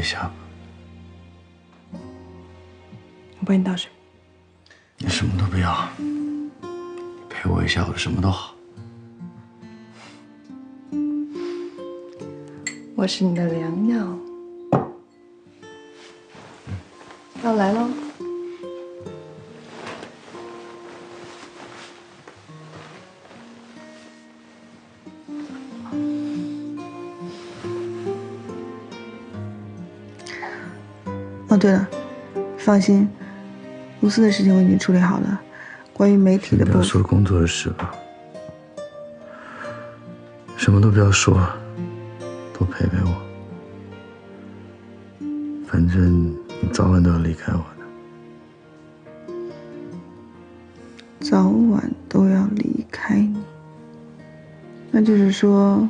一下吧。我帮你倒水。你什么都不要，陪我一下，我什么都好。我是你的良药，要来喽。放心，公司的事情我已经处理好了。关于媒体的不要说工作的事了，什么都不要说，多陪陪我。反正你早晚都要离开我的，早晚都要离开你，那就是说，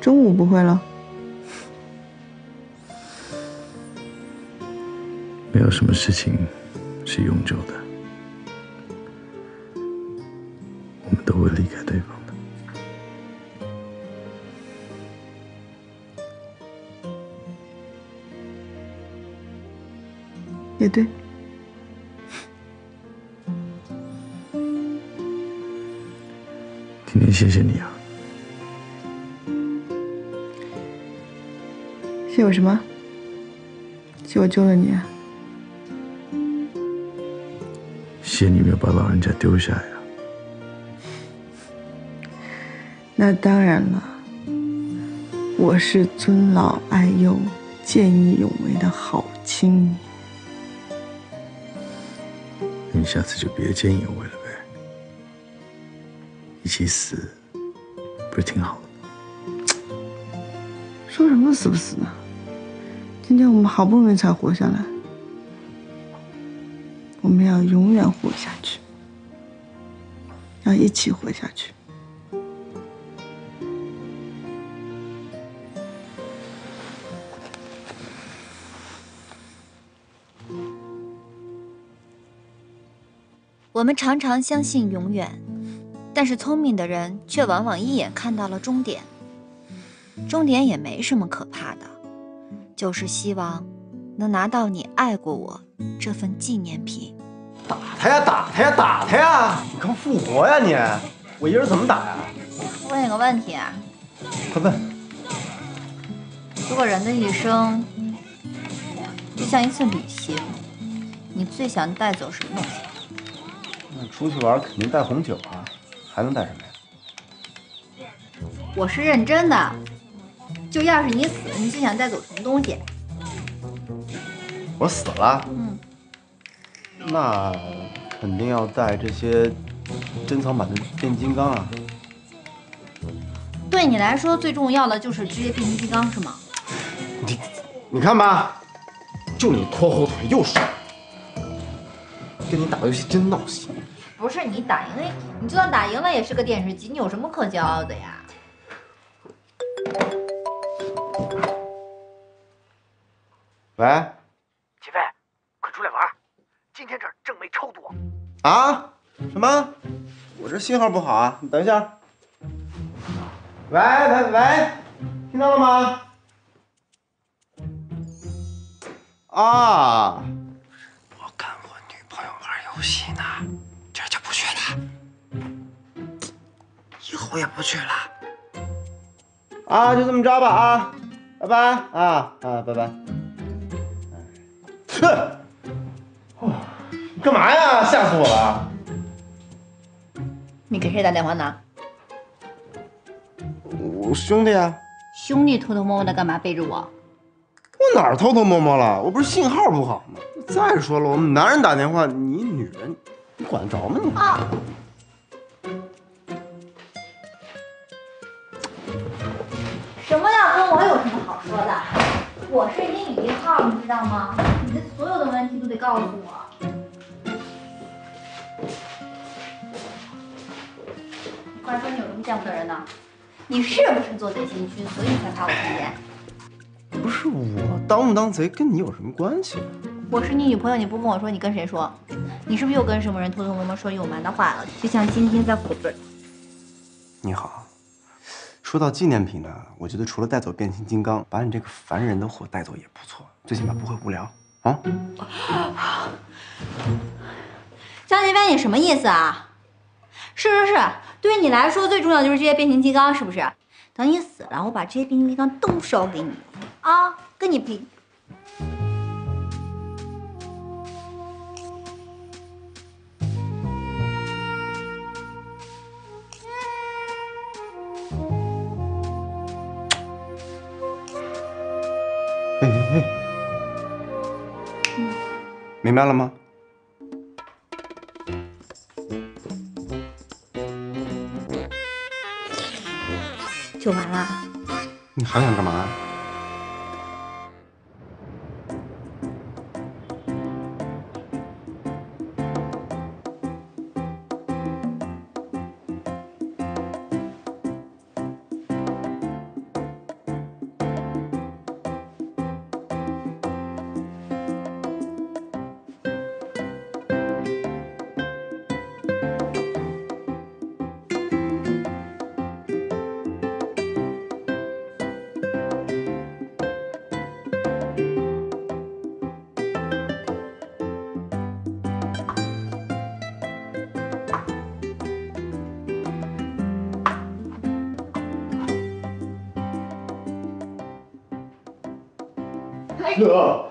中午不会了。没有什么事情是永久的，我们都会离开对方的。也对，今天谢谢你啊！谢我什么？谢我救了你啊！谢你没有把老人家丢下呀！那当然了，我是尊老爱幼、见义勇为的好青年。你下次就别见义勇为了呗，一起死不是挺好的吗？说什么死不死呢？今天我们好不容易才活下来。我们要永远活下去，要一起活下去。我们常常相信永远，但是聪明的人却往往一眼看到了终点。终点也没什么可怕的，就是希望。能拿到你爱过我这份纪念品，打他呀，打他呀，打他呀！你刚复活呀你！我一人怎么打呀？问你个问题啊，快问。如果人的一生就像一次旅行，你最想带走什么东西？那出去玩肯定带红酒啊，还能带什么呀？我是认真的，就要是你死，你最想带走什么东西？我死了，嗯，那肯定要带这些珍藏版的变形金刚啊。对你来说最重要的就是这些变形金刚是吗？你你看吧，就你拖后腿又帅，跟你打游戏真闹心。不是你打赢了，你就算打赢了也是个电视机，你有什么可骄傲的呀？喂。啊？什么？我这信号不好啊！你等一下。喂喂喂，听到了吗？啊！我跟我女朋友玩游戏呢，今儿就不去了，以后也不去了。啊，就这么着吧啊！拜拜啊啊！拜拜。哼。干嘛呀？吓死我了！你给谁打电话呢？我兄弟啊。兄弟偷偷摸摸的干嘛背着我？我哪儿偷偷摸摸了？我不是信号不好吗？再说了，我们男人打电话，你女人，你管得着吗你？啊！什么要跟我有什么好说的？我是英语一号，你知道吗？你的所有的问题都得告诉我。快说，你有什么见不得人呢？你是不是做贼心虚，所以才怕我听见？不是我当不当贼，跟你有什么关系？我是你女朋友，你不跟我说，你跟谁说？你是不是又跟什么人偷偷摸摸说有瞒的话了？就像今天在火堆。你好，说到纪念品呢，我觉得除了带走变形金刚，把你这个烦人的货带走也不错，最起码不会无聊啊。江杰飞，你什么意思啊？是是是，对你来说最重要就是这些变形金刚，是不是？等你死了，我把这些变形金刚都烧给你啊，跟你拼！哎哎哎，明白了吗？就完了。你还想干嘛？哥，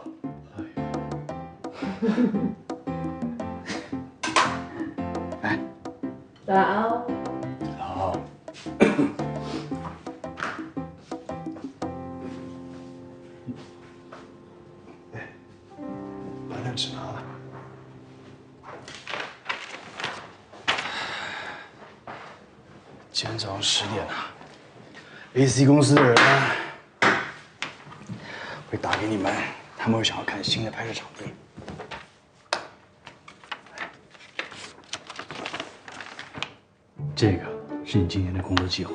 哎，早。好。把那纸拿了。今天早上十点啊，AC 公司的人给你们，他们会想要看新的拍摄场地。这个是你今年的工作计划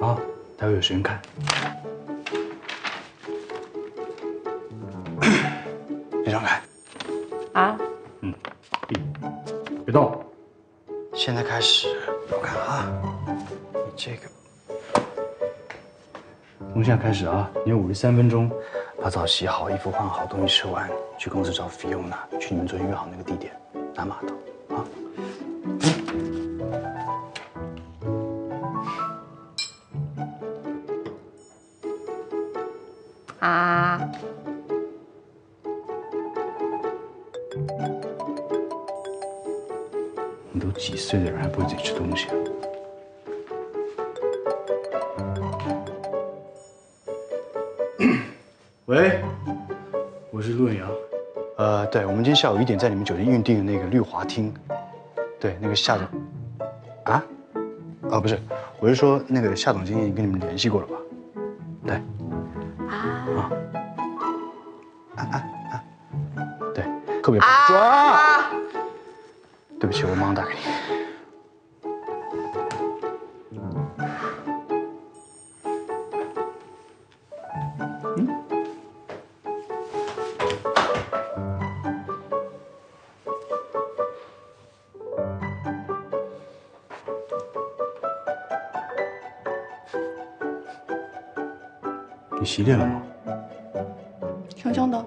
啊，待会有时间看。别张开，啊，嗯，闭，别动。现在开始，我看啊，你这个，从现在开始啊，你有五十三分钟，把澡洗好，衣服换好，东西吃完，去公司找 Fiona，去你们昨天约好那个地点，南码头。对，我们今天下午一点在你们酒店预定的那个绿华厅，对，那个夏总。啊？啊，不是，我是说那个夏总经理跟你们联系过了吧？你洗脸了吗？香香的。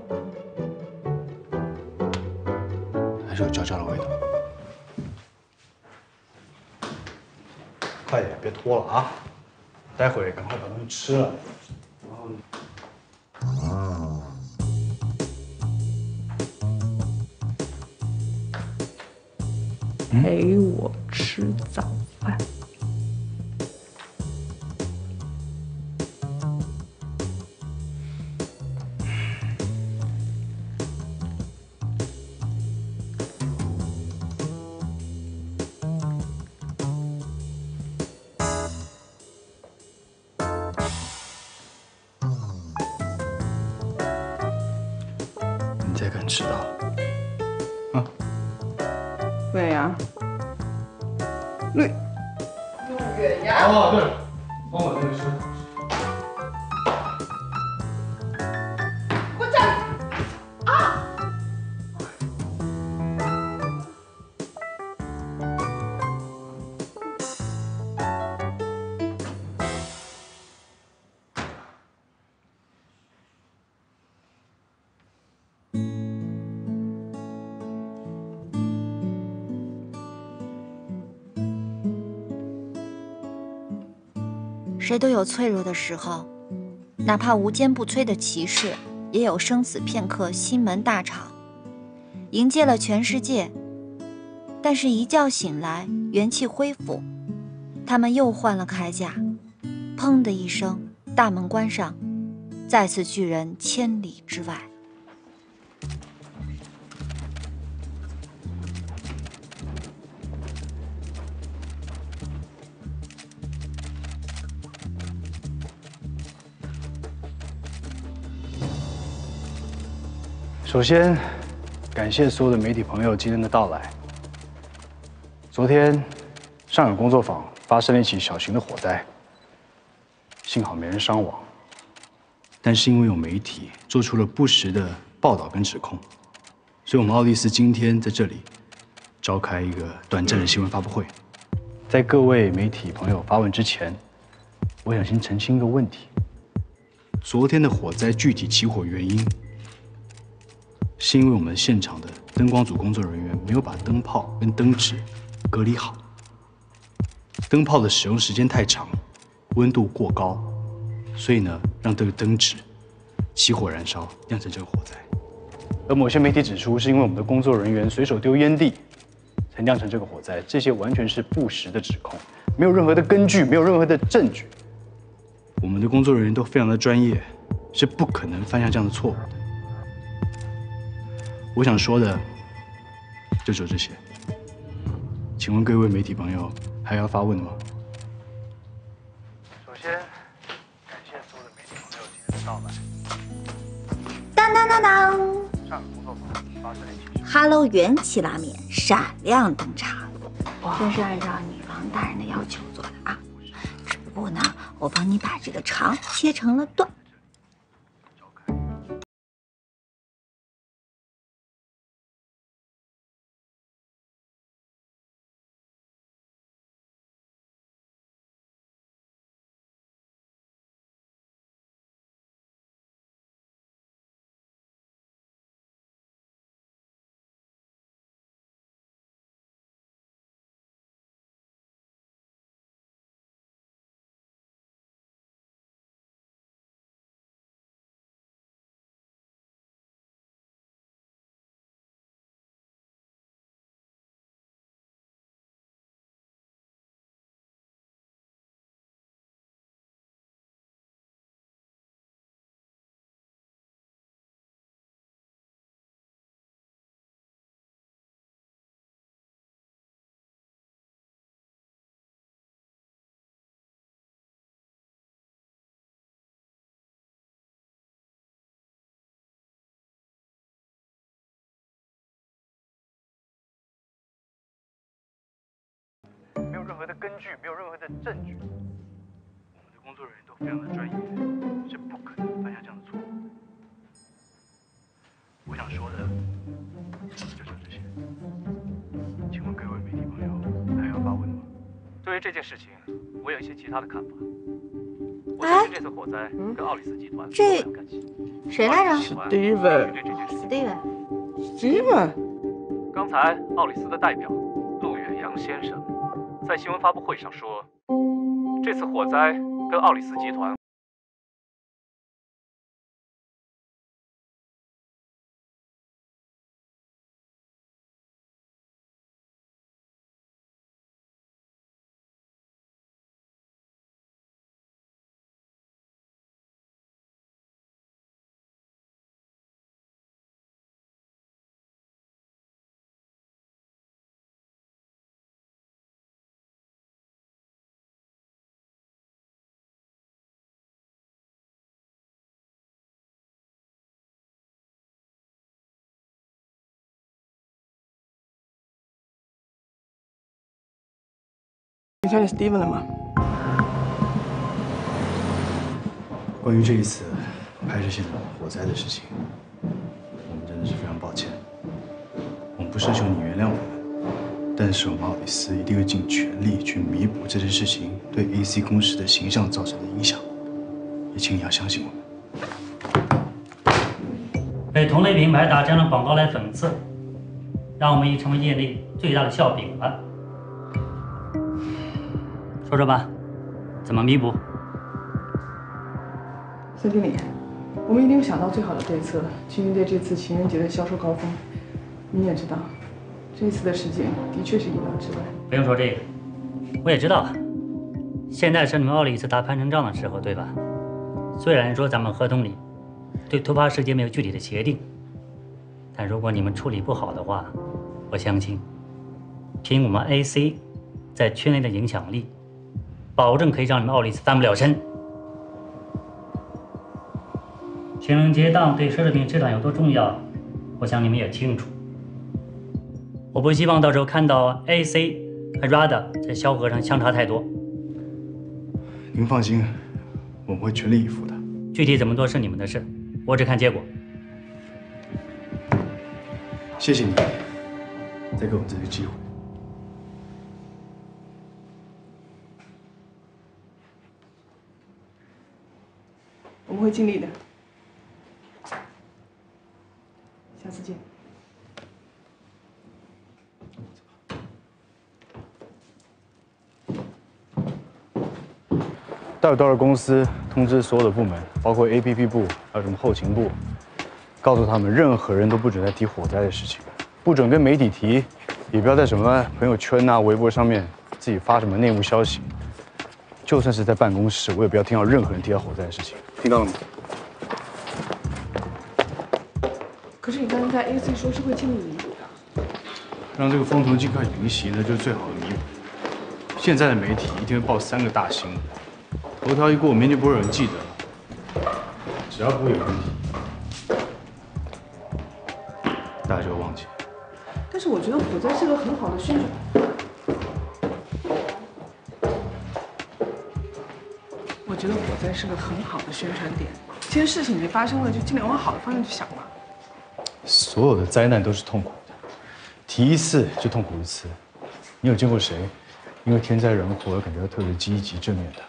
还是有焦焦的味道。快点，别拖了啊！待会赶快把东西吃了。然后，陪我吃早谁都有脆弱的时候，哪怕无坚不摧的骑士，也有生死片刻心门大敞，迎接了全世界。但是，一觉醒来，元气恢复，他们又换了铠甲。砰的一声，大门关上，再次拒人千里之外。首先，感谢所有的媒体朋友今天的到来。昨天，上海工作坊发生了一起小型的火灾，幸好没人伤亡。但是因为有媒体做出了不实的报道跟指控，所以我们奥利斯今天在这里召开一个短暂的新闻发布会。在各位媒体朋友发问之前，我想先澄清一个问题：昨天的火灾具体起火原因。是因为我们现场的灯光组工作人员没有把灯泡跟灯纸隔离好，灯泡的使用时间太长，温度过高，所以呢，让这个灯纸起火燃烧，酿成这个火灾。而某些媒体指出，是因为我们的工作人员随手丢烟蒂，才酿成这个火灾。这些完全是不实的指控，没有任何的根据，没有任何的证据。我们的工作人员都非常的专业，是不可能犯下这样的错误的。我想说的就只有这些。请问各位媒体朋友还要发问吗？首先，感谢所有的媒体朋友今天的到来。当当当当！上海工作坊发生了一起。Hello 元气拉面闪亮登场，这是按照女王大人的要求做的啊。只不过呢，我帮你把这个肠切成了段。任何的根据，没有任何的证据。我们的工作人员都非常的专业，是不可能犯下这样的错误。我想说的就只有这些。请问各位媒体朋友还有发问吗？对于这件事情，我有一些其他的看法。我相信这次火灾跟奥里斯集团这有关系。谁来着？Steven。，Steven。Steven，刚才奥里斯的代表陆远扬先生在新闻发布会上说，这次火灾跟奥里斯集团你看见 Steven 了吗？关于这一次拍摄现场火灾的事情，我们真的是非常抱歉。我们不奢求你原谅我们，但是我们奥里斯一定会尽全力去弥补这件事情对 AC 公司的形象造成的影响。也请你要相信我们。被同类品牌打这样的广告来讽刺，让我们已成为业内最大的笑柄了。说说吧，怎么弥补？孙经理，我们一定有想到最好的对策，去应对这次情人节的销售高峰。你也知道，这次的事件的确是意料之外。不用说这个，我也知道，现在是你们奥利斯打潘成仗的时候，对吧？虽然说咱们合同里对突发事件没有具体的协定，但如果你们处理不好的话，我相信，凭我们 AC 在圈内的影响力，保证可以让你们奥利斯翻不了身。情人节档对奢侈品市场有多重要，我想你们也清楚。我不希望到时候看到 AC 和 Rada 在销额上相差太多。您放心，我们会全力以赴的。具体怎么做是你们的事，我只看结果。谢谢你，再给我们这个机会。我们会尽力的。下次见。待会到了公司，通知所有的部门，包括 APP 部，还有什么后勤部，告诉他们，任何人都不准再提火灾的事情，不准跟媒体提，也不要在什么朋友圈啊、微博上面自己发什么内幕消息。就算是在办公室，我也不要听到任何人提到火灾的事情，听到了吗？可是你刚才在 AC 说是会尽力弥补的。让这个风头尽快平息，那就是最好的弥补。现在的媒体一天会报三个大新闻，头条一过，明天不会有人记得了。只要不会有问题，大家就会忘记。但是我觉得火灾是个很好的宣传。我觉得火灾是个很好的宣传点。既然事情已经发生了，就尽量往好的方向去想嘛。所有的灾难都是痛苦的，提一次就痛苦一次。你有见过谁因为天灾人祸而感觉到特别积极正面的？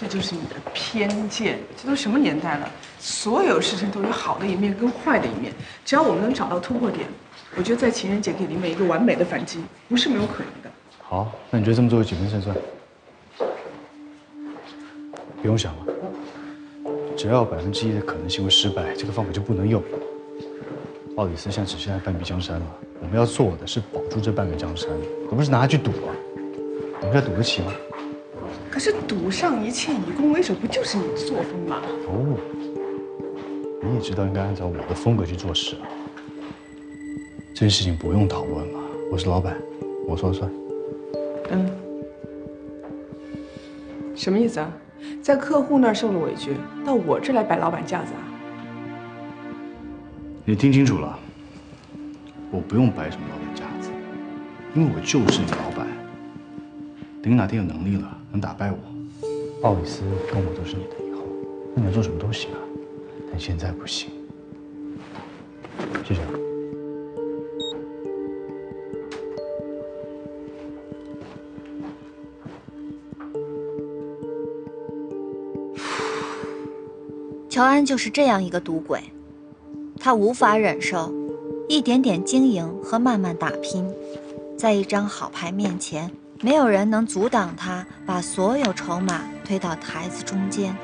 这就是你的偏见。这都什么年代了，所有事情都有好的一面跟坏的一面。只要我们能找到突破点，我觉得在情人节给你们一个完美的反击，不是没有可能的。好，那你觉得这么做有几分胜算？不用想了，只要百分之一的可能性会失败，这个方法就不能用。奥里斯现在只剩下半壁江山了，我们要做的是保住这半个江山，而不是拿它去赌啊！我们这赌得起吗？可是赌上一切以攻为守，不就是你的作风吗？哦，你也知道应该按照我的风格去做事啊。这件事情不用讨论了，我是老板，我说了算。嗯。什么意思啊？在客户那儿受了委屈，到我这来摆老板架子啊？你听清楚了，我不用摆什么老板架子，因为我就是你老板。等你哪天有能力了，能打败我，奥里斯跟我都是你的以后，那你要做什么都行啊。但现在不行。谢谢。乔安就是这样一个赌鬼，他无法忍受一点点经营和慢慢打拼，在一张好牌面前，没有人能阻挡他把所有筹码推到台子中间。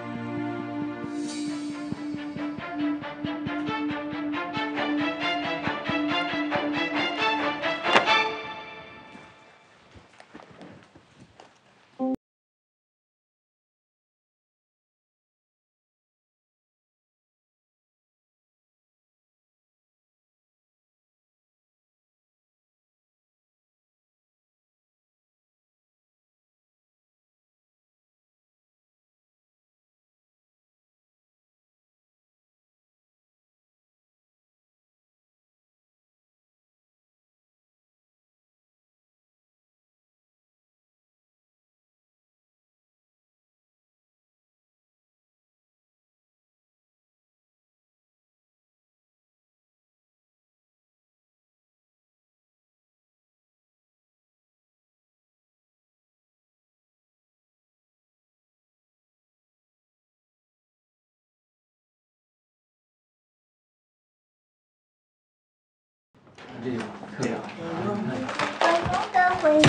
的回忆。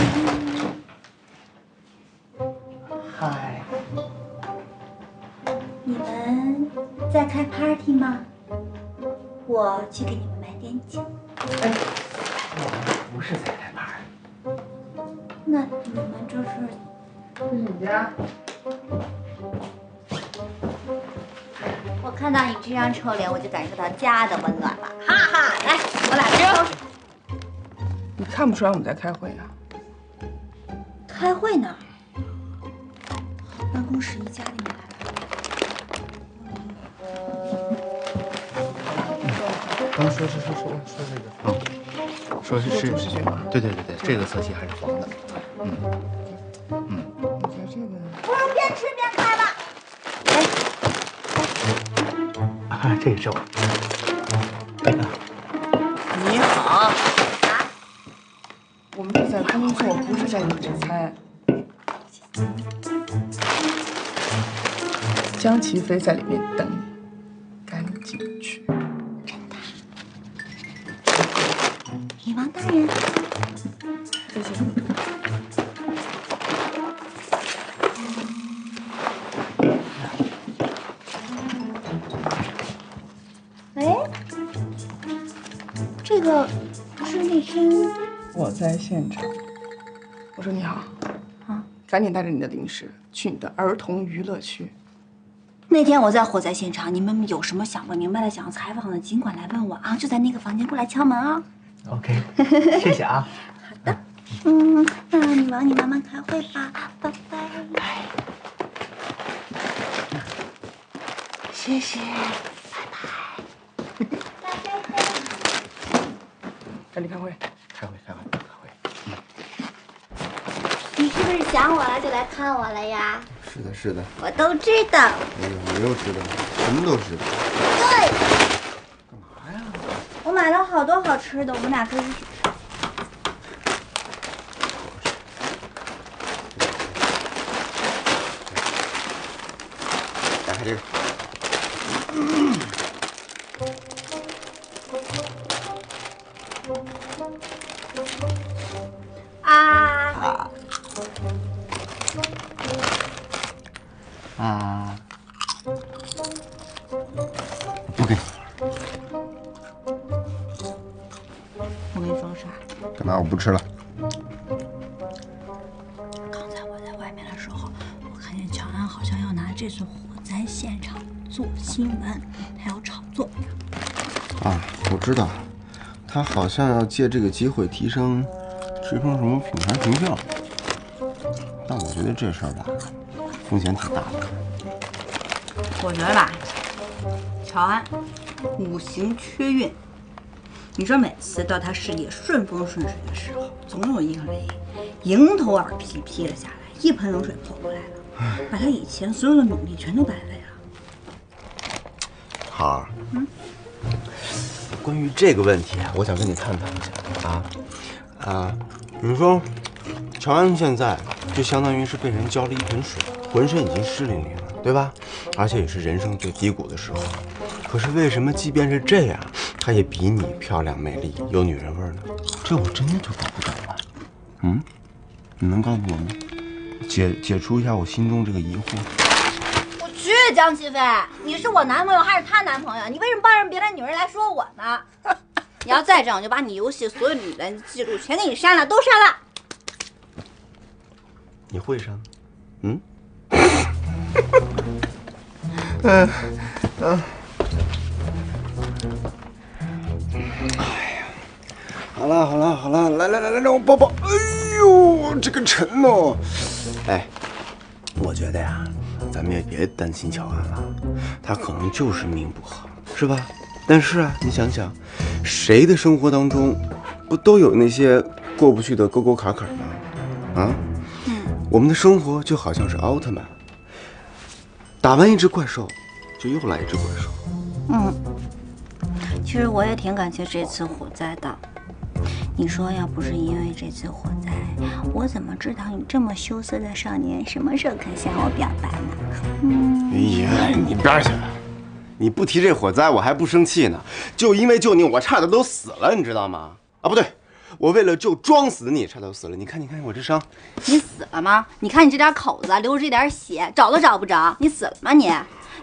嗨，你们在开 party 吗？我去给你们买点酒。哎不是在开 party，那你们这是？这是你家？我看到你这张臭脸，我就感受到家的温暖了。哈哈，来，我俩来收拾。你看不出来我们在开会啊？开会呢。办公室一家里面来了。刚刚说说说说这个，嗯，说是说是主视觉吗？对对对对，这个色系还是黄的，嗯嗯，我觉得这个不如边吃边开吧。啊，这个是我，在里面等你，赶紧去。真的？女王大人，谢谢。哎，这个不是那天我在现场。我说你好，啊？赶紧带着你的零食去你的儿童娱乐区。那天我在火灾现场，你们有什么想不明白的、想要采访的，尽管来问我啊，就在那个房间过来敲门啊。OK，谢谢啊。好的嗯，那你忙你慢慢开会吧，拜拜。谢谢，拜拜赶紧开会。开会开会开会，嗯你是不是想我了就来看我了呀？是的，是的，我都知道。哎呦，你又知道，什么都知道。对。干嘛呀？我买了好多好吃的，我们俩可以一起吃。打开这个，啊，啊，不给，我给你装啥，干嘛？我不吃了。刚才我在外面的时候，我看见乔安好像要拿这次火灾现场做新闻，他要炒作。啊，我知道，他好像要借这个机会提升提升什么品牌形象，但我觉得这事儿吧，风险挺大的。我觉得吧，乔安五行缺运。你说每次到他事业顺风顺水的时候，总有一个雷迎头而劈劈了下来，一盆冷水泼过来了，把他以前所有的努力全都白费了。好儿，关于这个问题啊，我想跟你探讨一下啊啊，你说乔安现在就相当于是被人浇了一盆水，浑身已经湿淋淋了，对吧？而且也是人生最低谷的时候。可是为什么即便是这样，她也比你漂亮、美丽、有女人味呢？这我真的就搞不懂了。嗯，你能告诉我吗？解解除一下我心中这个疑惑。我去，江齐飞，你是我男朋友还是他男朋友？你为什么抱着别的女人来说我呢？你要再这样，我就把你游戏所有女人的记录全给你删了，都删了。你会删吗？嗯？好了好了好了，来来来来，让我抱抱。哎呦，这个沉哦。哎，我觉得呀，咱们也别担心乔安了，他可能就是命不好，是吧？但是啊，你想想，谁的生活当中不都有那些过不去的沟沟坎坎吗？啊？我们的生活就好像是奥特曼，打完一只怪兽，就又来一只怪兽。嗯，其实我也挺感谢这次火灾的。你说，要不是因为这次火灾，我怎么知道你这么羞涩的少年什么时候肯向我表白呢？嗯，哎呀，你边儿去！你不提这火灾，我还不生气呢。就因为救你，我差点都死了，你知道吗？啊，不对，我为了救装死的你，差点死了。你看，你看我这伤，你死了吗？你看你这点口子，流着这点血，找都找不着，你死了吗你？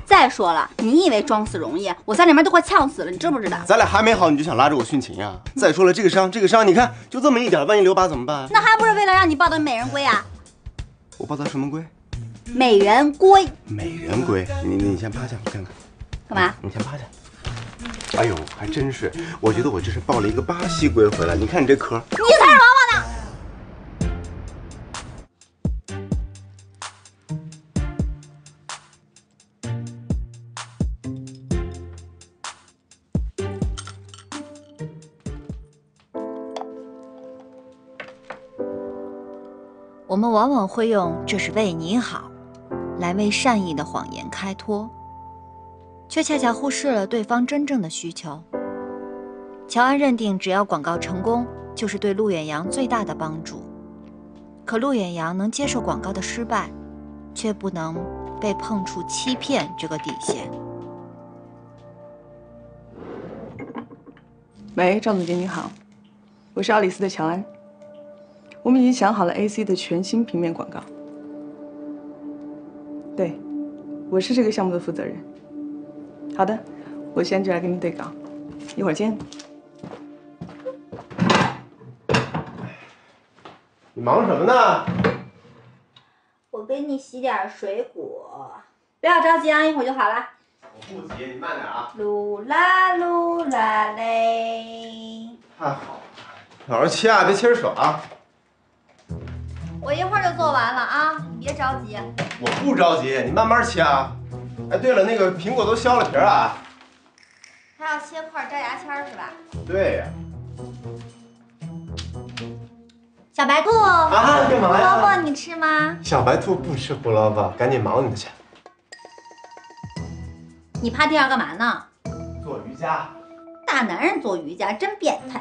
再说了，你以为装死容易？我在里面都快呛死了，你知不知道？咱俩还没好，你就想拉着我殉情呀？再说了，这个伤，这个伤，你看就这么一点，万一留疤怎么办？那还不是为了让你抱得美人归啊？我抱到什么归？美人归。美人归？你你先趴下，我看看。干嘛？你先趴下。哎呦，还真是，我觉得我这是抱了一个巴西龟回来。你看你这壳，你才是王八呢！我们往往会用“这是为你好”来为善意的谎言开脱，却恰恰忽视了对方真正的需求。乔安认定，只要广告成功，就是对陆远扬最大的帮助。可陆远扬能接受广告的失败，却不能被碰触欺骗这个底线。喂，赵总监你好，我是奥里斯的乔安。我们已经想好了 AC 的全新平面广告。对，我是这个项目的负责人。好的，我现在就来跟你对稿，一会儿见。你忙什么呢？我给你洗点水果，不要着急啊，一会儿就好了。我不急，你慢点啊。噜啦噜啦嘞。太好了，好好切啊，别切着手啊。我一会儿就做完了啊，你别着急。我不着急，你慢慢切啊。哎，对了，那个苹果都削了皮啊。还要切块摘牙签是吧？对呀。小白兔，啊，干嘛呀？胡萝卜你吃吗？小白兔不吃胡萝卜，赶紧忙你的去。你趴地上干嘛呢？做瑜伽。大男人做瑜伽真变态。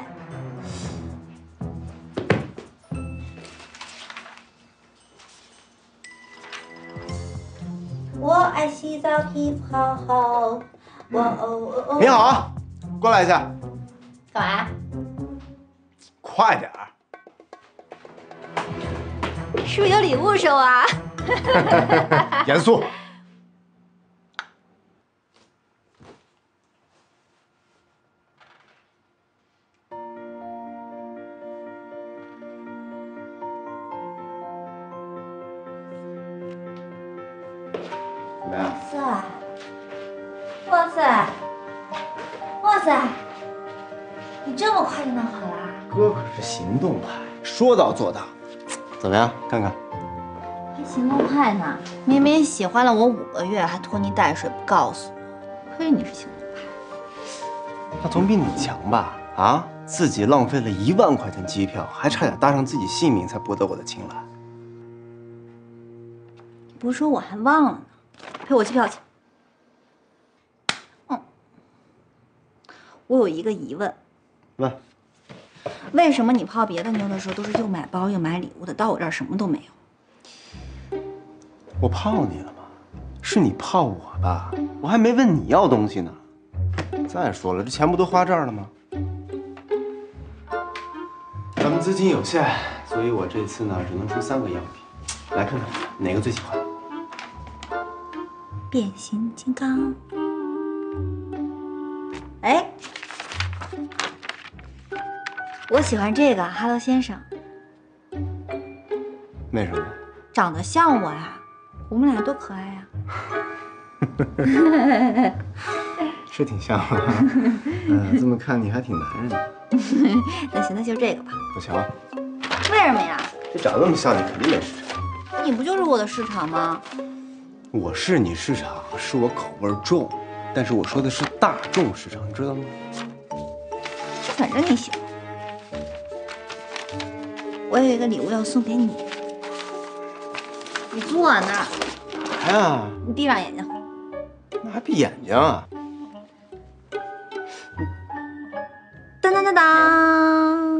我爱洗澡，皮肤好好。我哦哦哦。你好啊，过来一下。干嘛？快点儿。是不是有礼物收啊？严肃。怎么样？塞！哇塞！哇塞！你这么快就弄好了？哥可是行动派，说到做到。怎么样？看看。还行动派呢？明明喜欢了我五个月，还拖泥带水不告诉我，亏你是行动派。他总比你强吧？啊，自己浪费了一万块钱机票，还差点搭上自己性命，才博得我的青睐。你不说我还忘了呢，赔我机票去。嗯，我有一个疑问。问。为什么你泡别的妞的时候都是又买包又买礼物的，到我这儿什么都没有？我泡你了吗？是你泡我吧？我还没问你要东西呢。再说了，这钱不都花这儿了吗？咱们资金有限，所以我这次呢只能出三个样品，来看看哪个最喜欢。变形金刚。哎。我喜欢这个哈喽先生，为什么？长得像我呀，我们俩多可爱呀！是挺像的，嗯，这么看你还挺男人的。那行，那就这个吧。不行。为什么呀？这长得那么像，你肯定没市场。你不就是我的市场吗？我是你市场，是我口味重，但是我说的是大众市场，你知道吗？反正你喜欢。我有一个礼物要送给你，你坐那儿。干嘛呀？你闭上眼睛。那还闭眼睛啊？当当当当！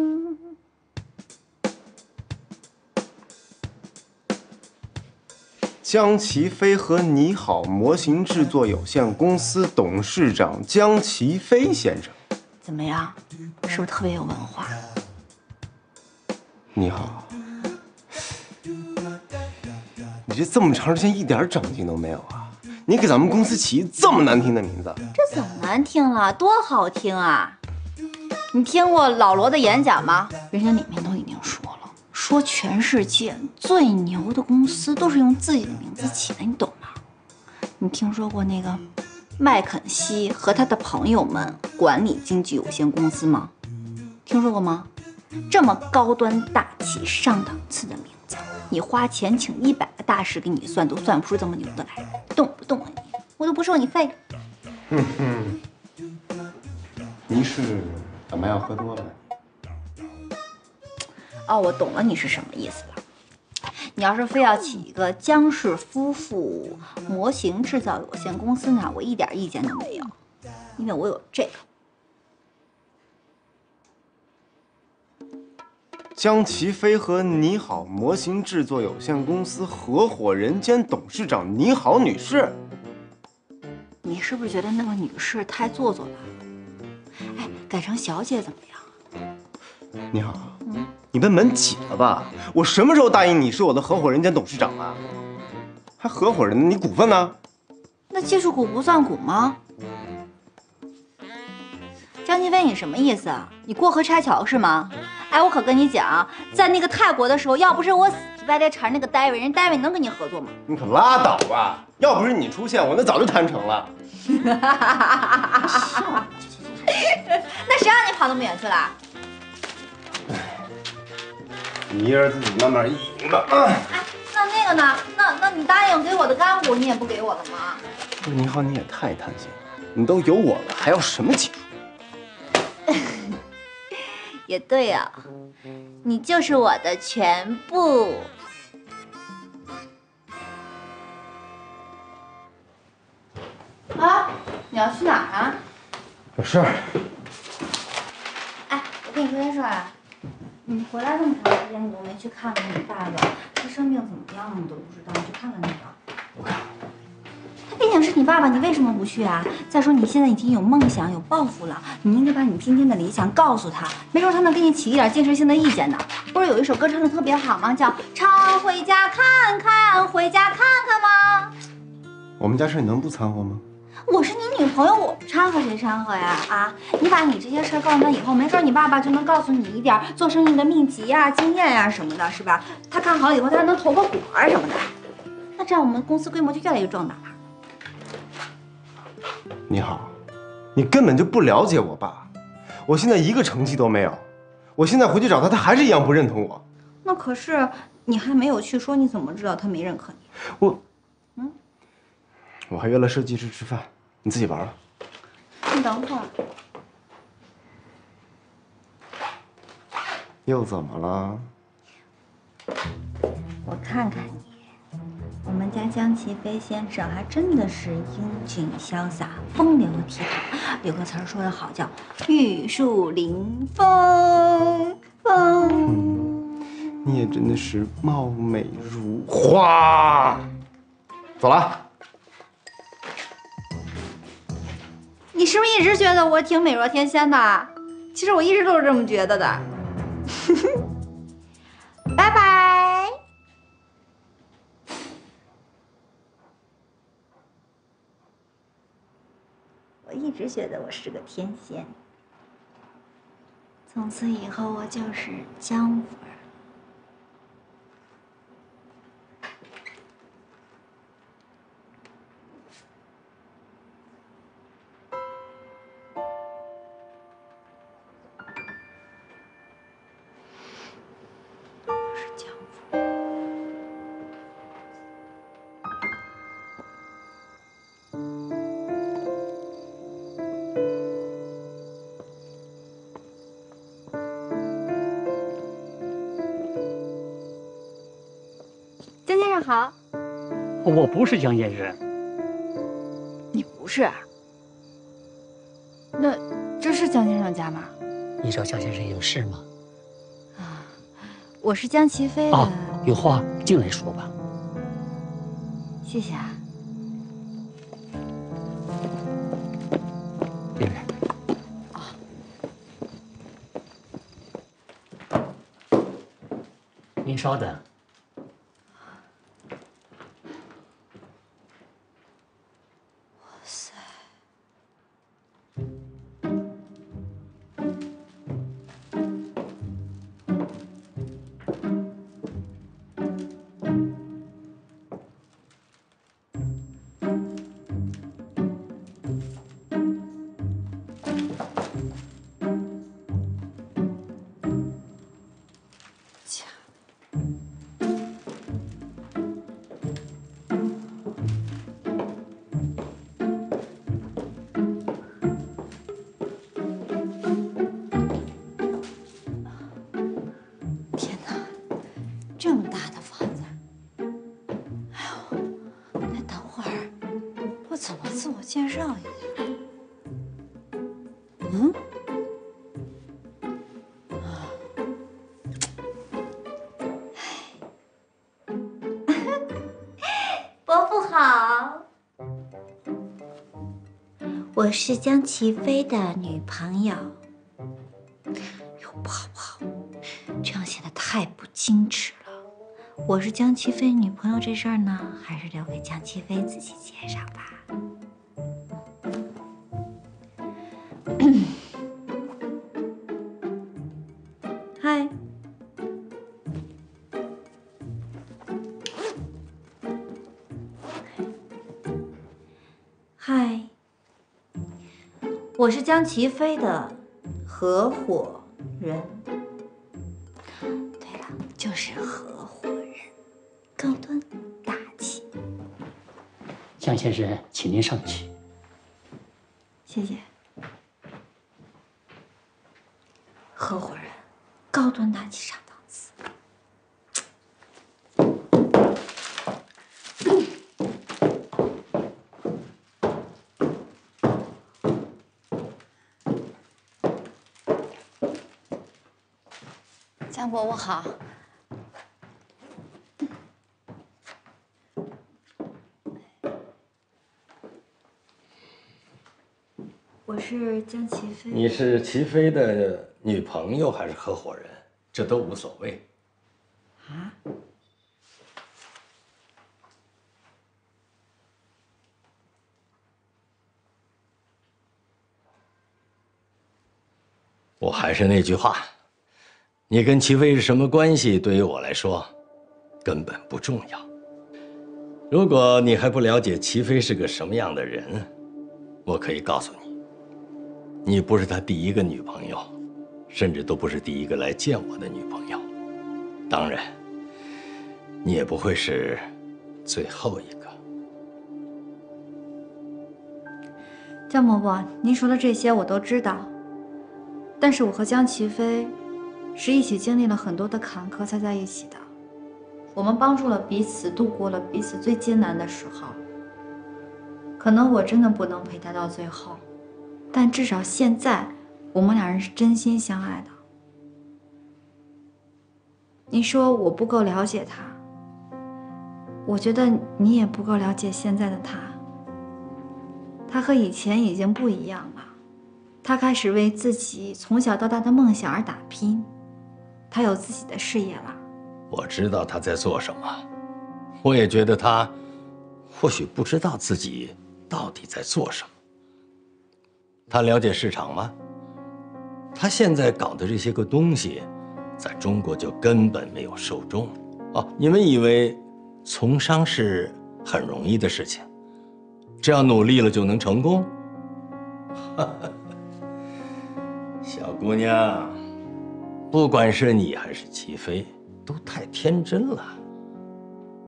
江齐飞和你好模型制作有限公司董事长江齐飞先生，怎么样？是不是特别有文化？你好，你这这么长时间一点长进都没有啊？你给咱们公司起这么难听的名字，这怎么难听了？多好听啊！你听过老罗的演讲吗？人家里面都已经说了，说全世界最牛的公司都是用自己的名字起的，你懂吗？你听说过那个麦肯锡和他的朋友们管理经纪有限公司吗？听说过吗？这么高端大气上档次的名字，你花钱请一百个大师给你算，都算不出这么牛的来，动不动啊你？我都不收你费。你是怎么样喝多了？哦，我懂了，你是什么意思了。你要是非要起一个江氏夫妇模型制造有限公司呢，我一点意见都没有，因为我有这个。江齐飞和你好模型制作有限公司合伙人兼董事长你好女士，你是不是觉得那个女士太做作了？哎，改成小姐怎么样？你好，你被门挤了吧？我什么时候答应你是我的合伙人兼董事长了？还合伙人呢？你股份呢？那技术股不算股吗？江齐飞，你什么意思啊？你过河拆桥是吗？哎，我可跟你讲，在那个泰国的时候，要不是我死皮赖脸缠那个 David，人 David 能跟你合作吗？你可拉倒吧！要不是你出现，我那早就谈成了。那谁让你跑那么远去了？你一人自己慢慢赢吧。啊，哎，那那个呢？那那你答应给我的干股，你也不给我了吗？不是你好，你也太贪心了。你都有我了，还要什么技术？也对呀、你就是我的全部。啊，你要去哪儿啊？有事儿。哎，我跟你说件事儿啊，你回来这么长时间，你都没去看看你爸爸，他生病怎么样了你都不知道，你去看看他吧。我看。他毕竟是你爸爸，你为什么不去啊？再说你现在已经有梦想、有抱负了，你应该把你今天的理想告诉他，没准他能给你起一点建设性的意见呢。不是有一首歌唱的特别好吗？叫《常回家看看，回家看看》吗？我们家事你能不掺和吗？我是你女朋友，我不掺和谁掺和呀？啊，你把你这些事儿告诉他以后，没准你爸爸就能告诉你一点做生意的秘籍呀、经验呀什么的，是吧？他看好了以后，他还能投个股啊什么的。那这样我们公司规模就越来越壮大了。你好，你根本就不了解我爸，我现在一个成绩都没有，我现在回去找他，他还是一样不认同我。那可是你还没有去说，你怎么知道他没认可你？我，嗯，我还约了设计师吃饭，你自己玩吧。你等会儿，又怎么了？我看看你。我们家江齐飞先生还真的是英俊潇洒、风流倜傥。有个词儿说的好，叫玉树临风。风。你也真的是貌美如花。走了。你是不是一直觉得我挺美若天仙的？其实我一直都是这么觉得的。拜拜。我一直觉得我是个天仙，从此以后我就是江夫好，我不是江先生，你不是啊？那这是江先生家吗？你找江先生有事吗？啊我是江齐飞啊，，有话进来说吧。谢谢啊。别别，您稍等。自我介绍一下？嗯？伯父好，我是江齐飞的女朋友。哟，不好不好，这样显得太不矜持了。我是江齐飞女朋友这事儿呢，还是留给江齐飞自己介绍吧。我是江齐飞的合伙人。对了，就是合伙人，高端大气。江先生，请您上去。谢谢。合伙人，高端大气上档次。江伯伯好。我是江齐飞。你是齐飞的女朋友还是合伙人？这都无所谓。啊？我还是那句话，你跟齐飞是什么关系，对于我来说根本不重要。如果你还不了解齐飞是个什么样的人，我可以告诉你，你不是他第一个女朋友，甚至都不是第一个来见我的女朋友。当然，你也不会是最后一个。江伯伯，您说的这些我都知道，但是我和江齐飞是一起经历了很多的坎坷才在一起的，我们帮助了彼此，度过了彼此最艰难的时候。可能我真的不能陪他到最后，但至少现在我们两人是真心相爱的。你说我不够了解他，我觉得你也不够了解现在的他。他和以前已经不一样了，他开始为自己从小到大的梦想而打拼，他有自己的事业了。我知道他在做什么，我也觉得他或许不知道自己到底在做什么。他了解市场吗？他现在搞的这些个东西，在中国就根本没有受众。哦，你们以为从商是很容易的事情，只要努力了就能成功？小姑娘，不管是你还是齐飞，都太天真了。